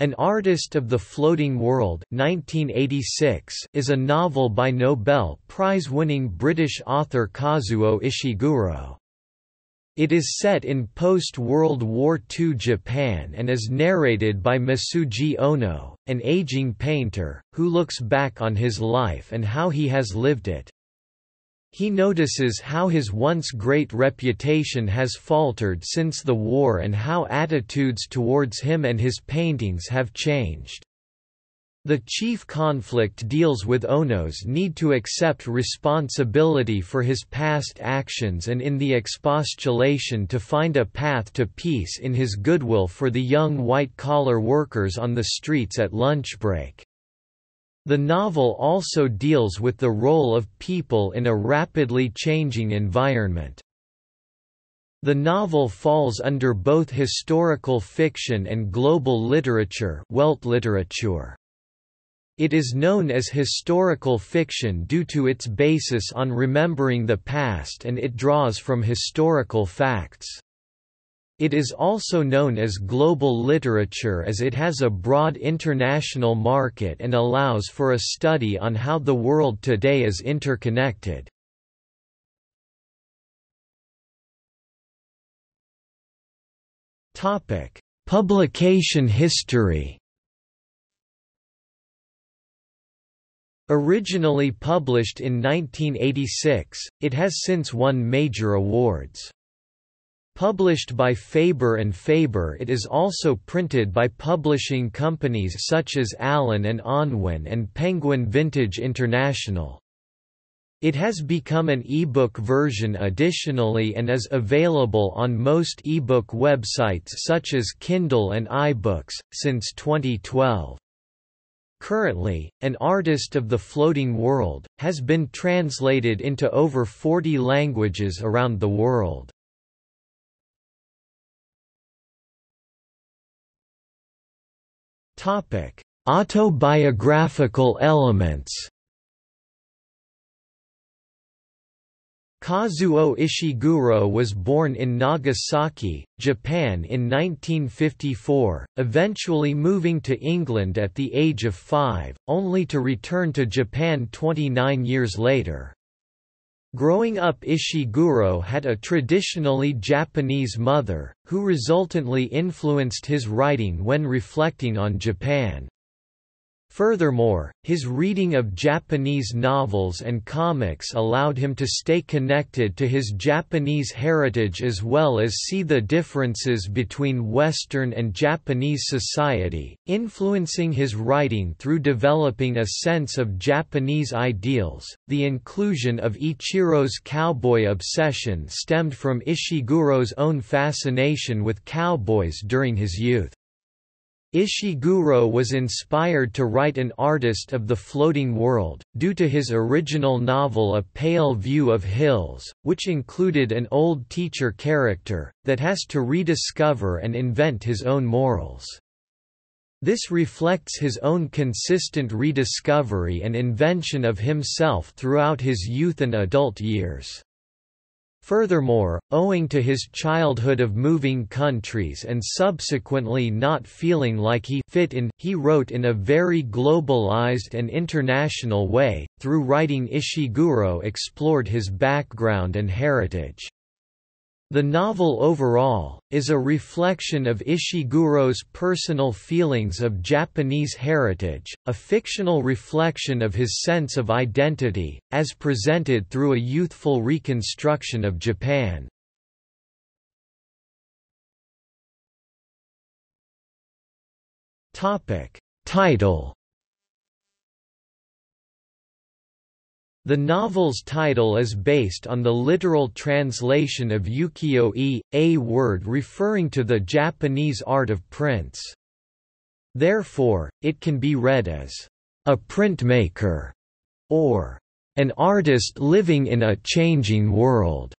An Artist of the Floating World 1986 is a novel by Nobel Prize-winning British author Kazuo Ishiguro. It is set in post-World War II Japan and is narrated by Masuji Ono, an aging painter, who looks back on his life and how he has lived it. He notices how his once great reputation has faltered since the war and how attitudes towards him and his paintings have changed. The chief conflict deals with Ono's need to accept responsibility for his past actions and in the expostulation to find a path to peace in his goodwill for the young white-collar workers on the streets at lunch break. The novel also deals with the role of people in a rapidly changing environment. The novel falls under both historical fiction and global literature Weltliteratur. It is known as historical fiction due to its basis on remembering the past and it draws from historical facts. It is also known as global literature as it has a broad international market and allows for a study on how the world today is interconnected. Publication history Originally published in 1986, it has since won major awards. Published by Faber and Faber it is also printed by publishing companies such as Allen and Unwin and Penguin Vintage International. It has become an e-book version additionally and is available on most e-book websites such as Kindle and iBooks, since 2012. Currently, An Artist of the Floating World, has been translated into over 40 languages around the world. Autobiographical elements. Kazuo Ishiguro was born in Nagasaki, Japan in 1954, eventually moving to England at the age of five, only to return to Japan 29 years later. Growing up Ishiguro had a traditionally Japanese mother, who resultantly influenced his writing when reflecting on Japan. Furthermore, his reading of Japanese novels and comics allowed him to stay connected to his Japanese heritage as well as see the differences between Western and Japanese society, influencing his writing through developing a sense of Japanese ideals. The inclusion of Ichiro's cowboy obsession stemmed from Ishiguro's own fascination with cowboys during his youth. Ishiguro was inspired to write an artist of the floating world, due to his original novel A Pale View of Hills, which included an old teacher character, that has to rediscover and invent his own morals. This reflects his own consistent rediscovery and invention of himself throughout his youth and adult years. Furthermore, owing to his childhood of moving countries and subsequently not feeling like he fit in, he wrote in a very globalized and international way. Through writing Ishiguro explored his background and heritage. The novel overall, is a reflection of Ishiguro's personal feelings of Japanese heritage, a fictional reflection of his sense of identity, as presented through a youthful reconstruction of Japan. Title The novel's title is based on the literal translation of ukiyo-e, a word referring to the Japanese art of prints. Therefore, it can be read as, "...a printmaker", or "...an artist living in a changing world."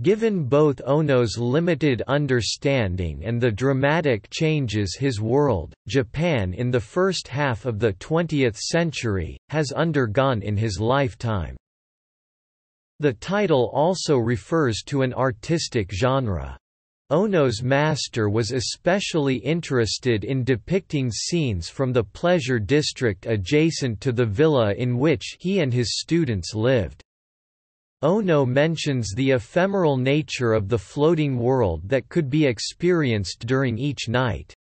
Given both Ono's limited understanding and the dramatic changes his world, Japan in the first half of the 20th century, has undergone in his lifetime. The title also refers to an artistic genre. Ono's master was especially interested in depicting scenes from the pleasure district adjacent to the villa in which he and his students lived. Ono mentions the ephemeral nature of the floating world that could be experienced during each night.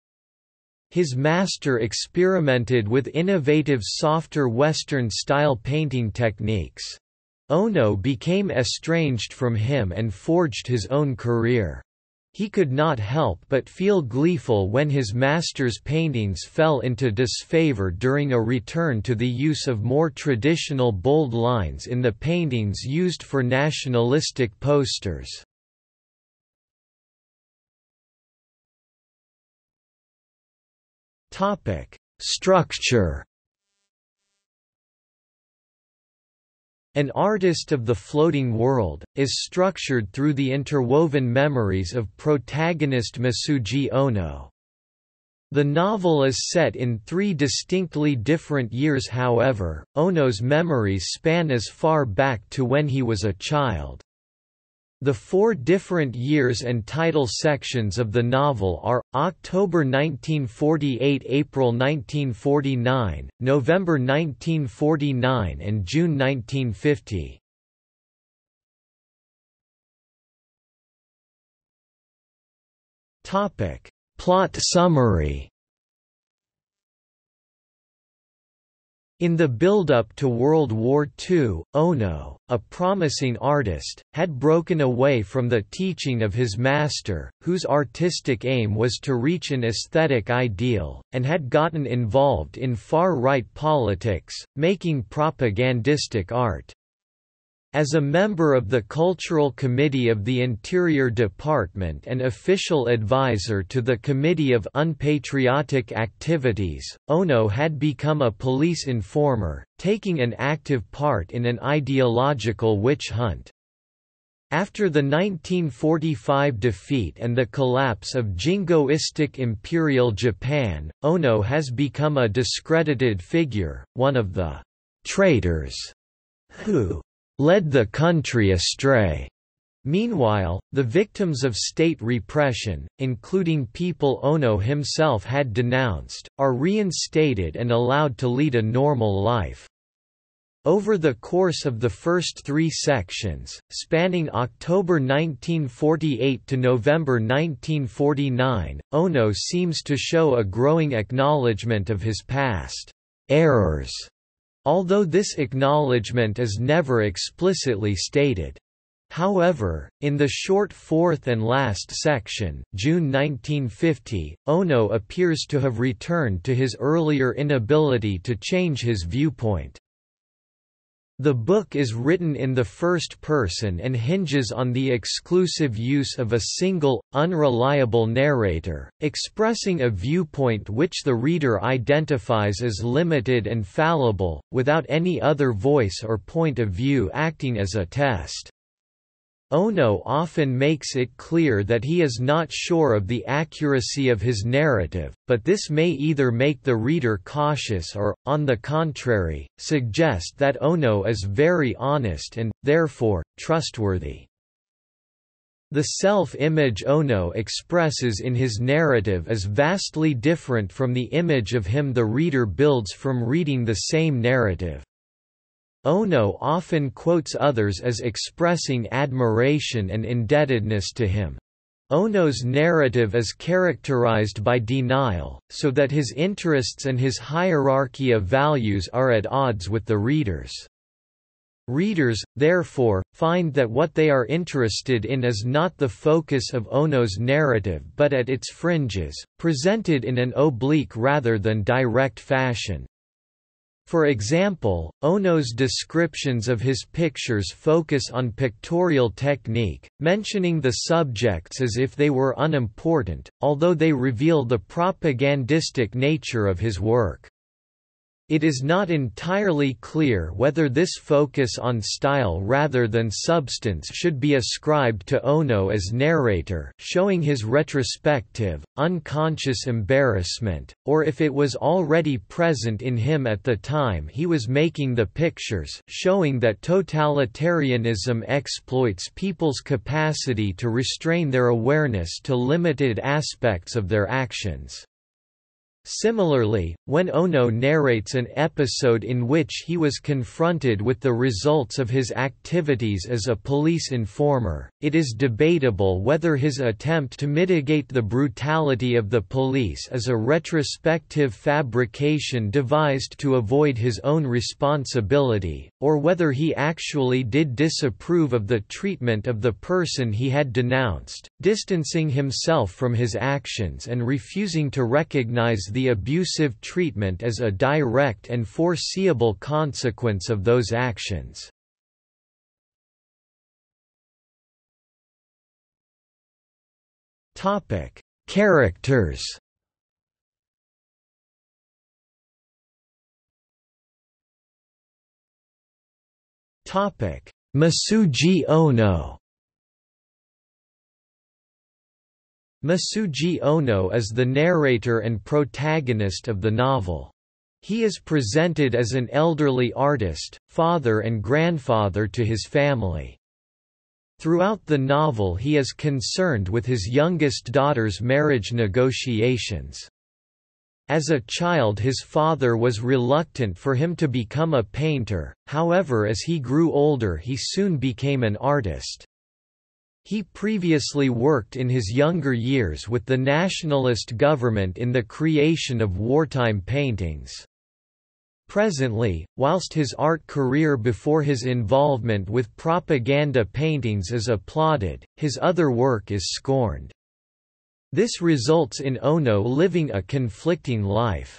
His master experimented with innovative softer Western-style painting techniques. Ono became estranged from him and forged his own career. He could not help but feel gleeful when his master's paintings fell into disfavor during a return to the use of more traditional bold lines in the paintings used for nationalistic posters. Structure An artist of the floating world, is structured through the interwoven memories of protagonist Masuji Ono. The novel is set in three distinctly different years however, Ono's memories span as far back to when he was a child. The four different years and title sections of the novel are, October 1948 April 1949, November 1949 and June 1950. Plot summary In the build-up to World War II, Ono, a promising artist, had broken away from the teaching of his master, whose artistic aim was to reach an aesthetic ideal, and had gotten involved in far-right politics, making propagandistic art. As a member of the Cultural Committee of the Interior Department and official advisor to the Committee of Unpatriotic Activities, Ono had become a police informer, taking an active part in an ideological witch hunt. After the 1945 defeat and the collapse of jingoistic Imperial Japan, Ono has become a discredited figure, one of the traitors who led the country astray. Meanwhile, the victims of state repression, including people Ono himself had denounced, are reinstated and allowed to lead a normal life. Over the course of the first three sections, spanning October 1948 to November 1949, Ono seems to show a growing acknowledgement of his past errors although this acknowledgement is never explicitly stated. However, in the short fourth and last section, June 1950, Ono appears to have returned to his earlier inability to change his viewpoint. The book is written in the first person and hinges on the exclusive use of a single, unreliable narrator, expressing a viewpoint which the reader identifies as limited and fallible, without any other voice or point of view acting as a test. Ono often makes it clear that he is not sure of the accuracy of his narrative, but this may either make the reader cautious or, on the contrary, suggest that Ono is very honest and, therefore, trustworthy. The self-image Ono expresses in his narrative is vastly different from the image of him the reader builds from reading the same narrative. Ono often quotes others as expressing admiration and indebtedness to him. Ono's narrative is characterized by denial, so that his interests and his hierarchy of values are at odds with the reader's. Readers, therefore, find that what they are interested in is not the focus of Ono's narrative but at its fringes, presented in an oblique rather than direct fashion. For example, Ono's descriptions of his pictures focus on pictorial technique, mentioning the subjects as if they were unimportant, although they reveal the propagandistic nature of his work. It is not entirely clear whether this focus on style rather than substance should be ascribed to Ono as narrator showing his retrospective, unconscious embarrassment, or if it was already present in him at the time he was making the pictures showing that totalitarianism exploits people's capacity to restrain their awareness to limited aspects of their actions. Similarly, when Ono narrates an episode in which he was confronted with the results of his activities as a police informer, it is debatable whether his attempt to mitigate the brutality of the police is a retrospective fabrication devised to avoid his own responsibility, or whether he actually did disapprove of the treatment of the person he had denounced, distancing himself from his actions and refusing to recognize the abusive treatment as a direct and foreseeable consequence of those actions. Topic: Characters. Topic: Masuji Ono. Masuji Ono is the narrator and protagonist of the novel. He is presented as an elderly artist, father and grandfather to his family. Throughout the novel he is concerned with his youngest daughter's marriage negotiations. As a child his father was reluctant for him to become a painter, however as he grew older he soon became an artist. He previously worked in his younger years with the nationalist government in the creation of wartime paintings. Presently, whilst his art career before his involvement with propaganda paintings is applauded, his other work is scorned. This results in Ono living a conflicting life.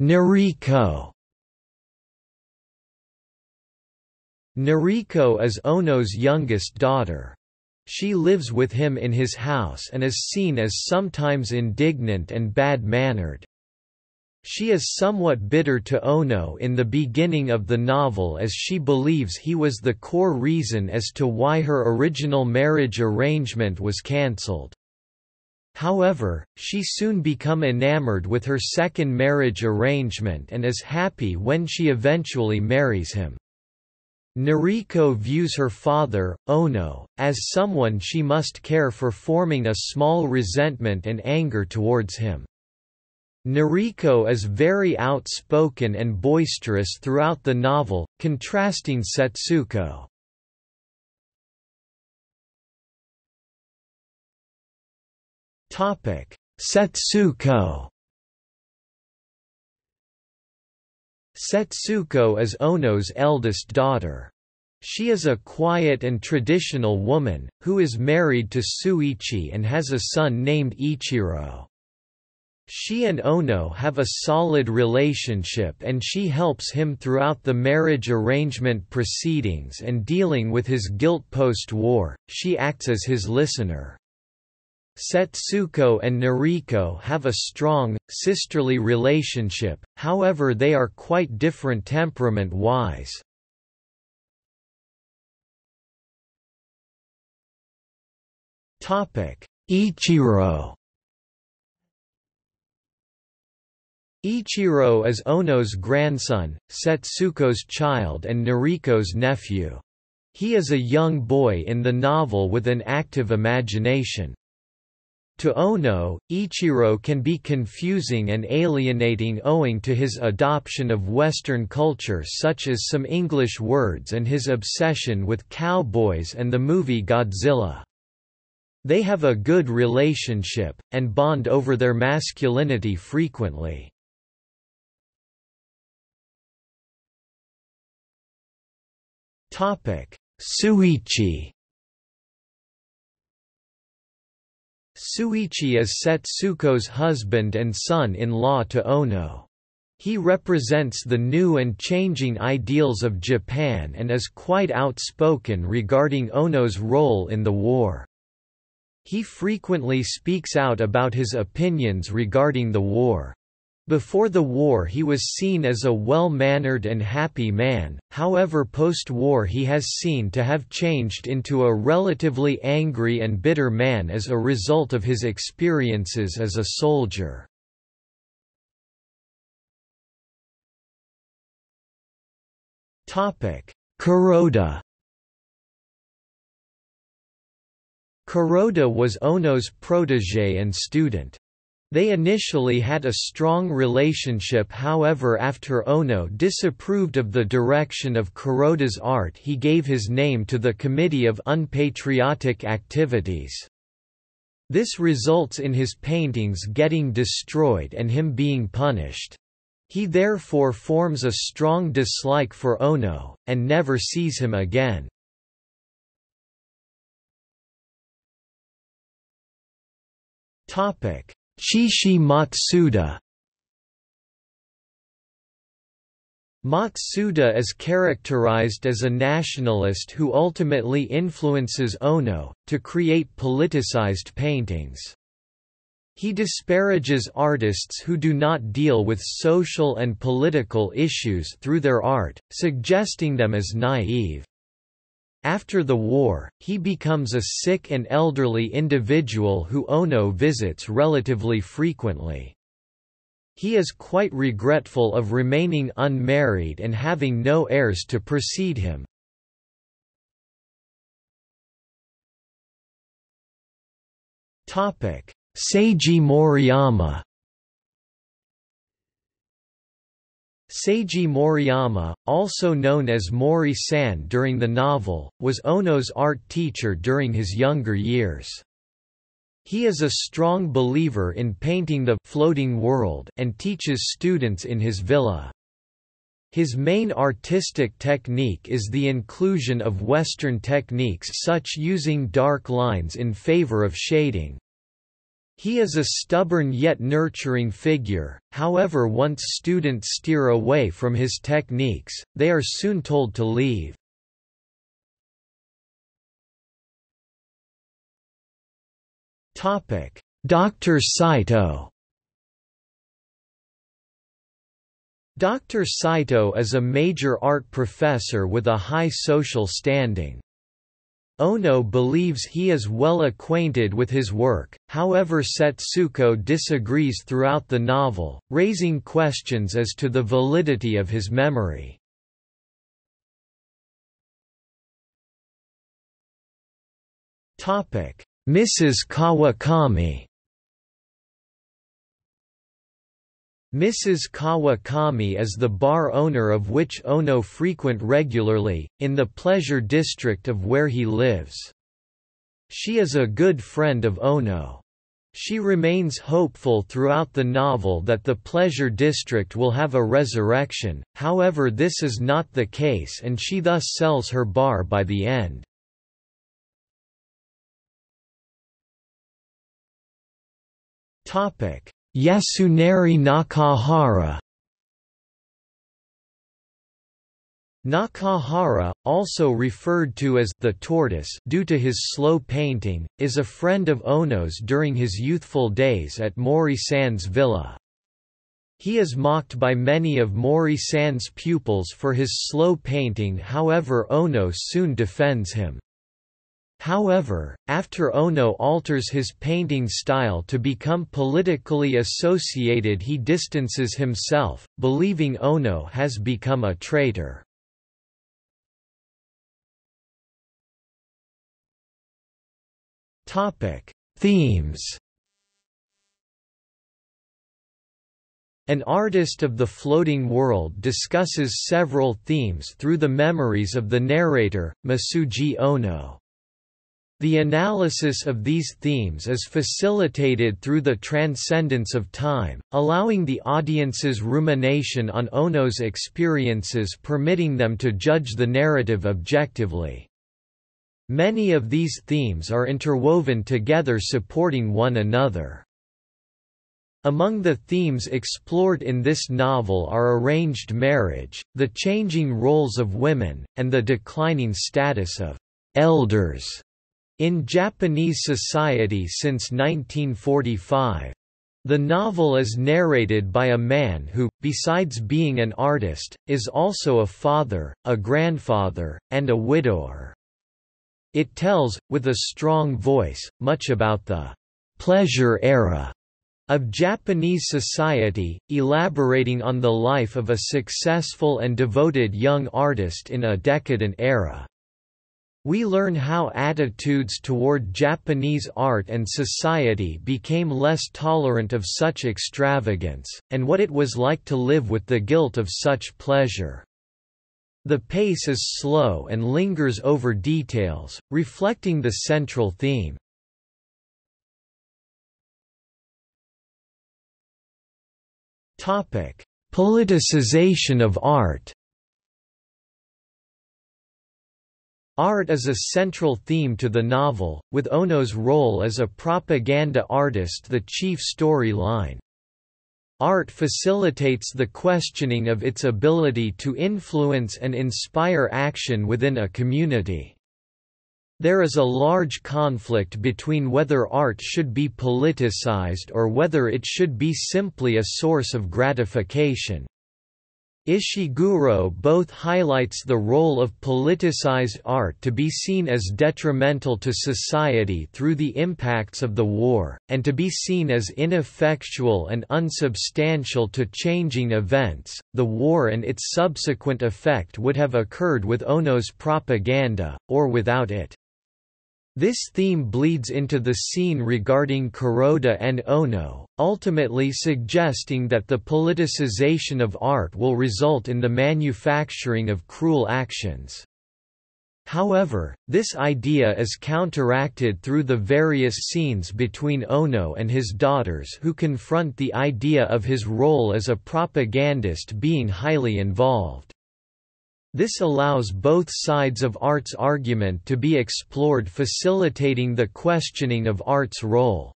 Noriko Noriko is Ono's youngest daughter. She lives with him in his house and is seen as sometimes indignant and bad-mannered. She is somewhat bitter to Ono in the beginning of the novel as she believes he was the core reason as to why her original marriage arrangement was cancelled. However, she soon become enamored with her second marriage arrangement and is happy when she eventually marries him. Noriko views her father, Ono, as someone she must care for forming a small resentment and anger towards him. Nariko is very outspoken and boisterous throughout the novel, contrasting Setsuko. Setsuko Setsuko is Ono's eldest daughter. She is a quiet and traditional woman, who is married to Suichi and has a son named Ichiro. She and Ono have a solid relationship and she helps him throughout the marriage arrangement proceedings and dealing with his guilt post-war, she acts as his listener. Setsuko and Nariko have a strong, sisterly relationship, however they are quite different temperament-wise. Ichiro Ichiro is Ono's grandson, Setsuko's child and Nariko's nephew. He is a young boy in the novel with an active imagination. To Ono, Ichiro can be confusing and alienating owing to his adoption of Western culture such as some English words and his obsession with cowboys and the movie Godzilla. They have a good relationship, and bond over their masculinity frequently. Suichi Suichi is Setsuko's husband and son-in-law to Ono. He represents the new and changing ideals of Japan and is quite outspoken regarding Ono's role in the war. He frequently speaks out about his opinions regarding the war. Before the war he was seen as a well-mannered and happy man, however post-war he has seen to have changed into a relatively angry and bitter man as a result of his experiences as a soldier. Kuroda Kuroda was Ono's protégé and student. They initially had a strong relationship however after Ono disapproved of the direction of Kuroda's art he gave his name to the Committee of Unpatriotic Activities. This results in his paintings getting destroyed and him being punished. He therefore forms a strong dislike for Ono, and never sees him again. Topic Chishi Matsuda Matsuda is characterized as a nationalist who ultimately influences Ono, to create politicized paintings. He disparages artists who do not deal with social and political issues through their art, suggesting them as naive. After the war, he becomes a sick and elderly individual who Ono visits relatively frequently. He is quite regretful of remaining unmarried and having no heirs to precede him. Seiji Moriyama Seiji Moriyama, also known as Mori-san during the novel, was Ono's art teacher during his younger years. He is a strong believer in painting the floating world and teaches students in his villa. His main artistic technique is the inclusion of Western techniques such using dark lines in favor of shading, he is a stubborn yet nurturing figure, however once students steer away from his techniques, they are soon told to leave. Dr. Saito Dr. Saito is a major art professor with a high social standing. Ono believes he is well acquainted with his work, however Setsuko disagrees throughout the novel, raising questions as to the validity of his memory. Mrs. Kawakami Mrs. Kawakami is the bar owner of which Ono frequent regularly, in the pleasure district of where he lives. She is a good friend of Ono. She remains hopeful throughout the novel that the pleasure district will have a resurrection, however this is not the case and she thus sells her bar by the end. Topic Yasunari Nakahara Nakahara, also referred to as the tortoise due to his slow painting, is a friend of Ono's during his youthful days at Mori-san's villa. He is mocked by many of Mori-san's pupils for his slow painting however Ono soon defends him. However, after Ono alters his painting style to become politically associated he distances himself, believing Ono has become a traitor. Themes An artist of the floating world discusses several themes through the memories of the narrator, Masuji Ono. The analysis of these themes is facilitated through the transcendence of time, allowing the audience's rumination on Ono's experiences permitting them to judge the narrative objectively. Many of these themes are interwoven together supporting one another. Among the themes explored in this novel are arranged marriage, the changing roles of women, and the declining status of «elders» in Japanese society since 1945. The novel is narrated by a man who, besides being an artist, is also a father, a grandfather, and a widower. It tells, with a strong voice, much about the pleasure era of Japanese society, elaborating on the life of a successful and devoted young artist in a decadent era. We learn how attitudes toward Japanese art and society became less tolerant of such extravagance, and what it was like to live with the guilt of such pleasure. The pace is slow and lingers over details, reflecting the central theme. Politicization of art Art is a central theme to the novel, with Ono's role as a propaganda artist the chief storyline. Art facilitates the questioning of its ability to influence and inspire action within a community. There is a large conflict between whether art should be politicized or whether it should be simply a source of gratification. Ishiguro both highlights the role of politicized art to be seen as detrimental to society through the impacts of the war, and to be seen as ineffectual and unsubstantial to changing events. The war and its subsequent effect would have occurred with Ono's propaganda, or without it. This theme bleeds into the scene regarding Kuroda and Ono, ultimately suggesting that the politicization of art will result in the manufacturing of cruel actions. However, this idea is counteracted through the various scenes between Ono and his daughters who confront the idea of his role as a propagandist being highly involved. This allows both sides of art's argument to be explored facilitating the questioning of art's role.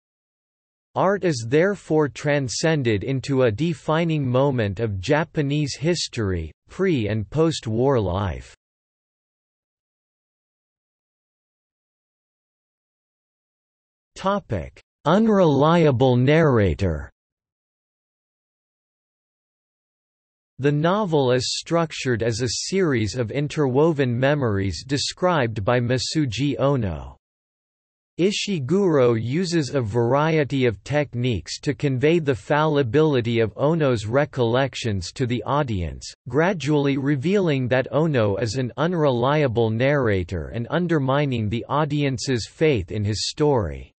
Art is therefore transcended into a defining moment of Japanese history, pre- and post-war life. Unreliable narrator The novel is structured as a series of interwoven memories described by Masuji Ono. Ishiguro uses a variety of techniques to convey the fallibility of Ono's recollections to the audience, gradually revealing that Ono is an unreliable narrator and undermining the audience's faith in his story.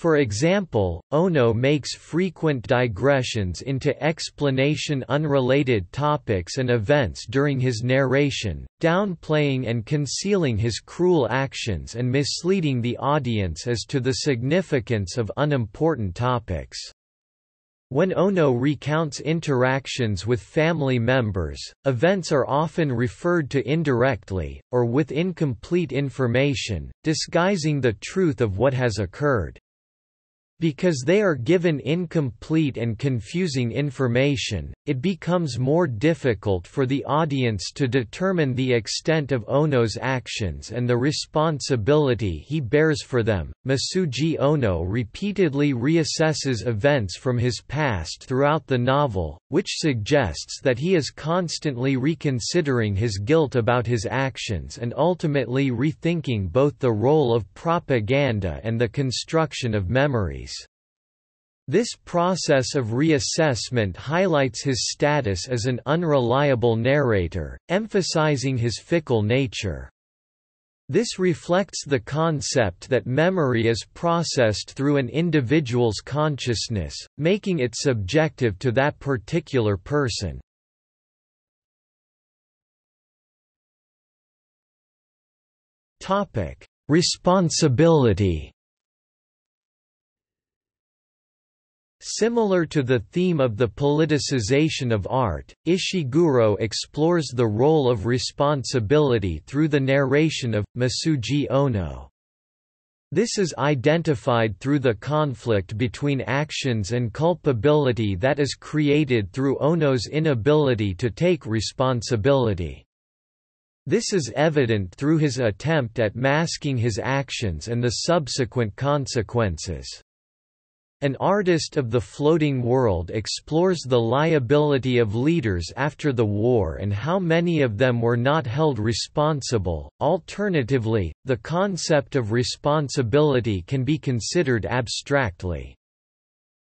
For example, Ono makes frequent digressions into explanation unrelated topics and events during his narration, downplaying and concealing his cruel actions and misleading the audience as to the significance of unimportant topics. When Ono recounts interactions with family members, events are often referred to indirectly, or with incomplete information, disguising the truth of what has occurred. Because they are given incomplete and confusing information, it becomes more difficult for the audience to determine the extent of Ono's actions and the responsibility he bears for them. Masuji Ono repeatedly reassesses events from his past throughout the novel, which suggests that he is constantly reconsidering his guilt about his actions and ultimately rethinking both the role of propaganda and the construction of memories. This process of reassessment highlights his status as an unreliable narrator, emphasizing his fickle nature. This reflects the concept that memory is processed through an individual's consciousness, making it subjective to that particular person. Responsibility Similar to the theme of the politicization of art, Ishiguro explores the role of responsibility through the narration of, Masuji Ono. This is identified through the conflict between actions and culpability that is created through Ono's inability to take responsibility. This is evident through his attempt at masking his actions and the subsequent consequences. An artist of the floating world explores the liability of leaders after the war and how many of them were not held responsible. Alternatively, the concept of responsibility can be considered abstractly.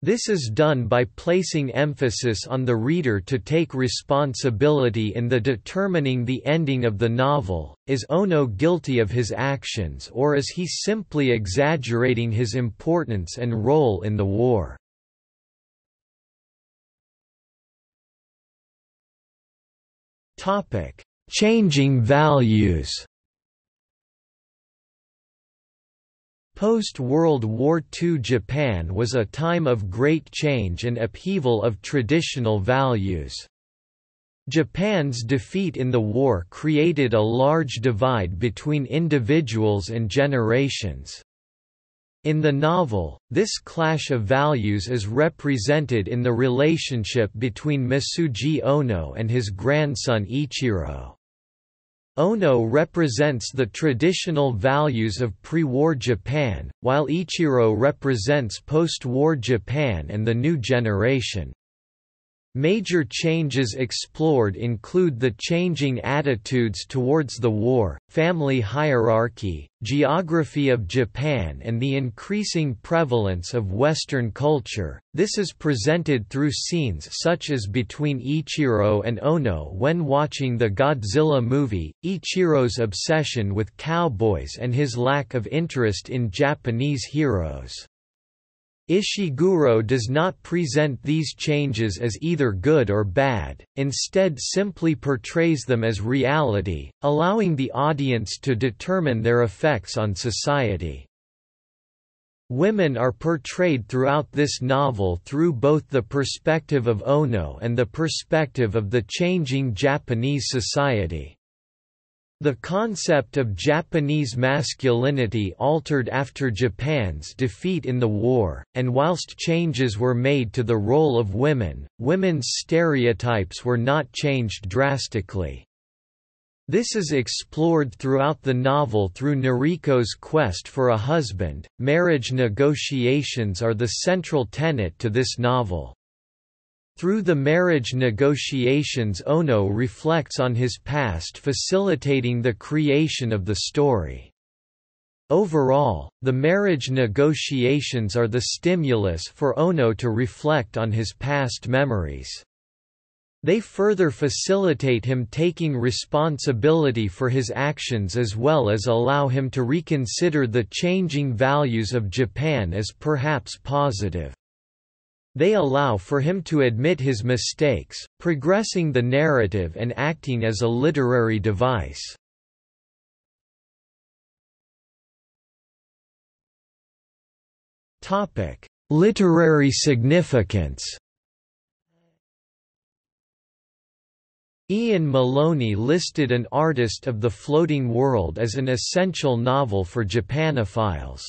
This is done by placing emphasis on the reader to take responsibility in the determining the ending of the novel. Is Ono guilty of his actions or is he simply exaggerating his importance and role in the war? Changing values. Post-World War II Japan was a time of great change and upheaval of traditional values. Japan's defeat in the war created a large divide between individuals and generations. In the novel, this clash of values is represented in the relationship between Misuji Ono and his grandson Ichiro. Ono represents the traditional values of pre-war Japan, while Ichiro represents post-war Japan and the new generation. Major changes explored include the changing attitudes towards the war, family hierarchy, geography of Japan, and the increasing prevalence of Western culture. This is presented through scenes such as between Ichiro and Ono when watching the Godzilla movie, Ichiro's obsession with cowboys and his lack of interest in Japanese heroes. Ishiguro does not present these changes as either good or bad, instead simply portrays them as reality, allowing the audience to determine their effects on society. Women are portrayed throughout this novel through both the perspective of Ono and the perspective of the changing Japanese society. The concept of Japanese masculinity altered after Japan's defeat in the war, and whilst changes were made to the role of women, women's stereotypes were not changed drastically. This is explored throughout the novel through Noriko's quest for a husband. Marriage negotiations are the central tenet to this novel. Through the marriage negotiations Ono reflects on his past facilitating the creation of the story. Overall, the marriage negotiations are the stimulus for Ono to reflect on his past memories. They further facilitate him taking responsibility for his actions as well as allow him to reconsider the changing values of Japan as perhaps positive. They allow for him to admit his mistakes, progressing the narrative and acting as a literary device. Topic: Literary significance Iain Maloney listed An Artist of the Floating World as an essential novel for Japanophiles.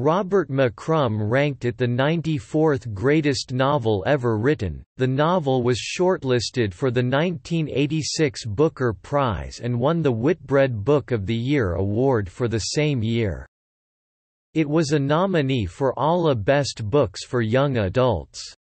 Robert McCrum ranked it the 94th greatest novel ever written. The novel was shortlisted for the 1986 Booker Prize and won the Whitbread Book of the Year award for the same year. It was a nominee for ALA Best Books for Young Adults.